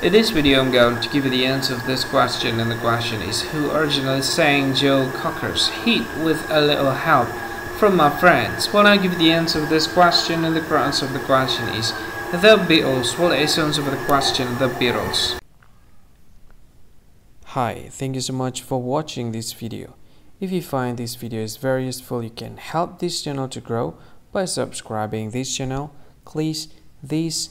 In this video I'm going to give you the answer of this question and the question is who originally sang Joe Cocker's hit with a little help from my friends? Well I'll give you the answer of this question and the answer of the question is The Beatles. Well the answer of the question The Beatles. Hi, thank you so much for watching this video. If you find this video is very useful, you can help this channel to grow by subscribing this channel. Please this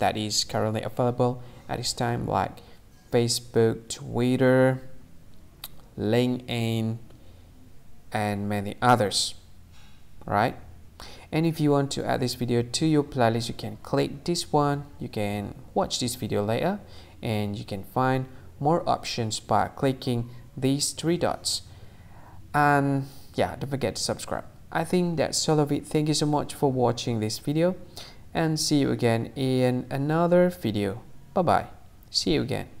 that is currently available at this time like Facebook, Twitter, LinkedIn and many others right? And if you want to add this video to your playlist you can click this one. You can watch this video later and you can find more options by clicking these three dots. And yeah don't forget to subscribe. I think that's all of it. Thank you so much for watching this video and see you again in another video. Bye bye see you again